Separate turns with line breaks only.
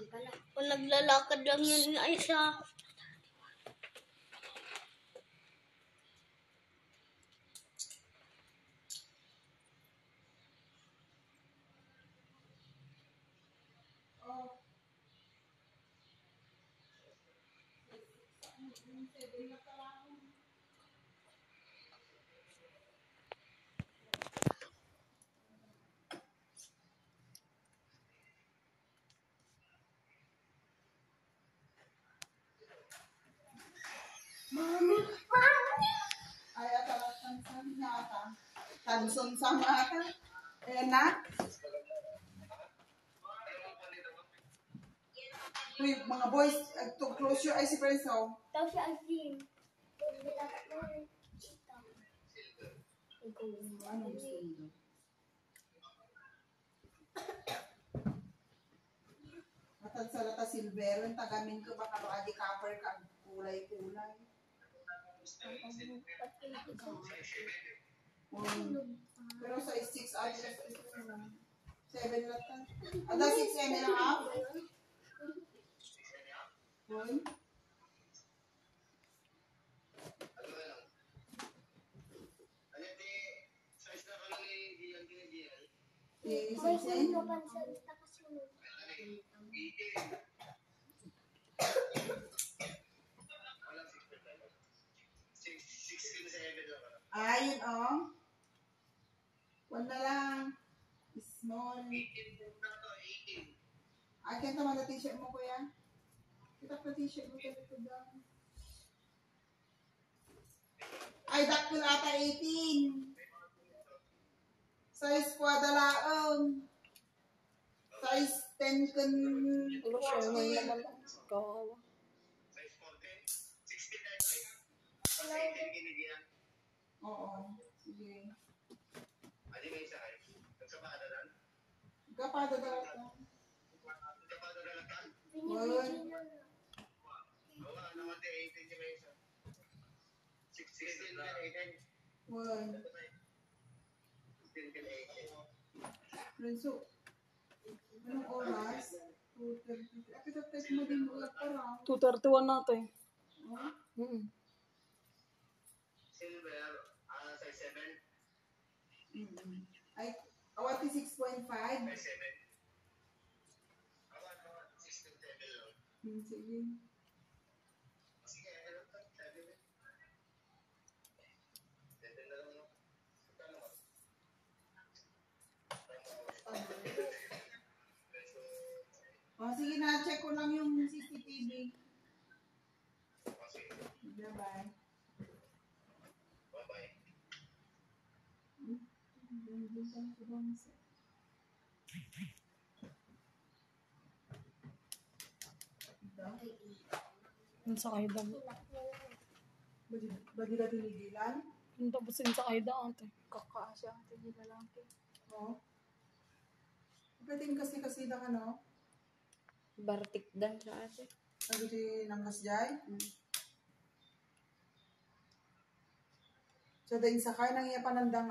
Doon pala.
Kung naglalakad lang yun ay siya.
Ay, ata, tansan na ata. Tanson sama. Ayan na. Uy, mga boys, to close your eyes, si Prenso.
Daw siya ang team.
Ano gusto mo? Matag sa lata silver, yung tagamin ko baka adi copper ka kulay-kulay. Um, pero sa 6 adi sa 7 lata. Ada 6 and a half. Uy. Eh,
May
six and-
kapansan sa kasunod.
Ah, yun oh. One na lang. Small. Ah, kaya naman na t-shirt mo, kuya. Kita pa t-shirt mo kaya ito daw. Ay, dakpil ata 18. Size quadra laong. Size 10 kun
Ano siya naman
40.
naman. Kawawa.
Oo. Sige. Kapada daw ako.
Binibigyan na lang.
One. Renzo. Anong oras? 2.30. Ako sa text mo din ulat parang.
231 natin.
Oh?
Mm.
Mm. Ay, awati 6.5. Hmm, sige. Oh, sige na, check ko lang yung CCTV. Bye-bye. Hmm, doon pa na sa bangsa.
Yun sa kaida.
Badi- Badi na tinigilan?
Yung tapos yun sa kaida ate. Kakaasya ate yung lalaki.
Oo. Pwede kasi kasi na ka, no?
Bartik dan siya ate.
Ang di nang kasjay. So, dahil sakay nang iya panandang